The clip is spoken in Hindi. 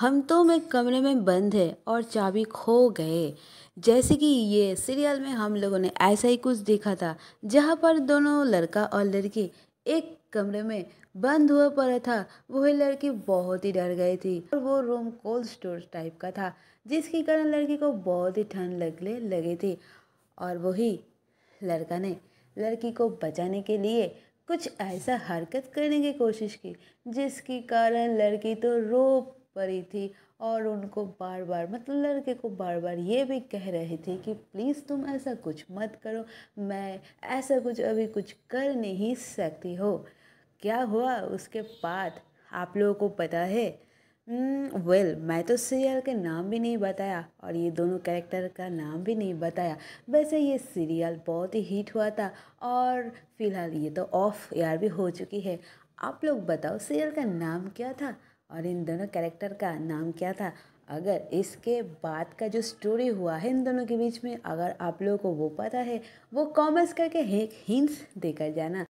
हम तो मैं कमरे में बंद है और चाबी खो गए। जैसे कि ये सीरियल में हम लोगों ने ऐसा ही कुछ देखा था, जहाँ पर दोनों लड़का और लड़की एक कमरे में बंद हुआ पड़ा था। वही लड़की बहुत ही डर गई थी और वो रूम कोल्ड स्टोर टाइप का था, जिसके कारण लड़की को बहुत ही ठंड लगने लगी थी। और वही लड़का ने लड़की को बचाने के लिए कुछ ऐसा हरकत करने की कोशिश की, जिसके कारण लड़की तो रो पड़ी थी और उनको बार बार मतलब लड़के को बार बार ये भी कह रहे थे कि प्लीज़ तुम ऐसा कुछ मत करो मैं ऐसा कुछ अभी कुछ कर नहीं सकती हो। क्या हुआ उसके बाद? आप लोगों को पता है? वेल well, मैं तो सीरियल के नाम भी नहीं बताया और ये दोनों कैरेक्टर का नाम भी नहीं बताया। वैसे ये सीरियल बहुत ही हिट हुआ था और फ़िलहाल ये तो ऑफ़ एयर भी हो चुकी है। आप लोग बताओ सीरियल का नाम क्या था? और इन दोनों कैरेक्टर का नाम क्या था? अगर इसके बाद का जो स्टोरी हुआ है इन दोनों के बीच में, अगर आप लोगों को वो पता है, वो कॉमेंट्स करके हिंट्स देकर जाना।